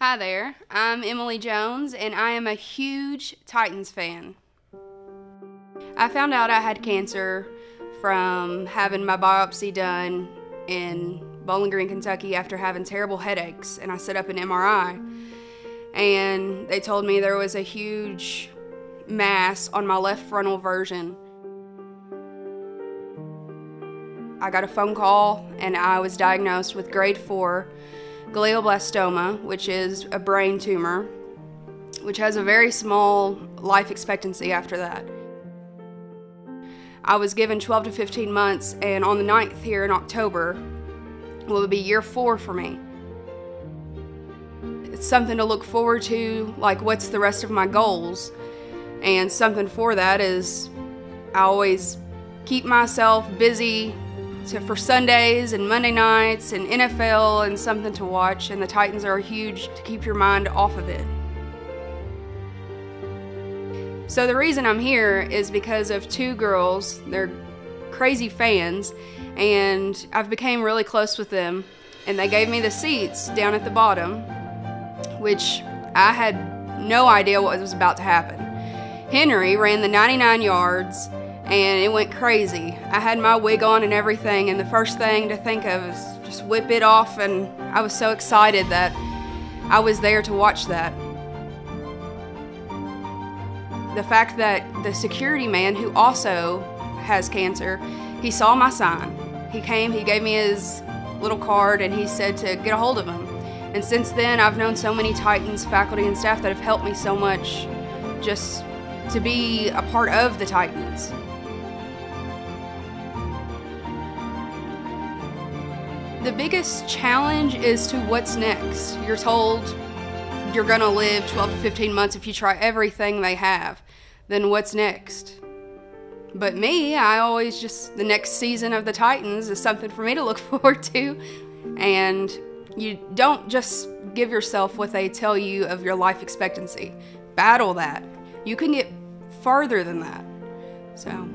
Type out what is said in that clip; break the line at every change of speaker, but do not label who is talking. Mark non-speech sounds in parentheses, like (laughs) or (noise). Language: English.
Hi there, I'm Emily Jones, and I am a huge Titans fan. I found out I had cancer from having my biopsy done in Bowling Green, Kentucky after having terrible headaches, and I set up an MRI. And they told me there was a huge mass on my left frontal version. I got a phone call, and I was diagnosed with grade 4 glioblastoma, which is a brain tumor, which has a very small life expectancy after that. I was given 12 to 15 months, and on the 9th here in October will be year four for me. It's something to look forward to, like what's the rest of my goals, and something for that is I always keep myself busy to, for Sundays and Monday nights and NFL and something to watch, and the Titans are huge to keep your mind off of it. So the reason I'm here is because of two girls. They're crazy fans, and I've became really close with them. And they gave me the seats down at the bottom, which I had no idea what was about to happen. Henry ran the 99 yards and it went crazy. I had my wig on and everything, and the first thing to think of is just whip it off, and I was so excited that I was there to watch that. The fact that the security man, who also has cancer, he saw my sign. He came, he gave me his little card, and he said to get a hold of him. And since then, I've known so many Titans faculty and staff that have helped me so much just to be a part of the Titans. The biggest challenge is to what's next. You're told you're going to live 12 to 15 months if you try everything they have. Then what's next? But me, I always just, the next season of the Titans is something for me to look (laughs) forward to. And you don't just give yourself what they tell you of your life expectancy. Battle that. You can get farther than that. So.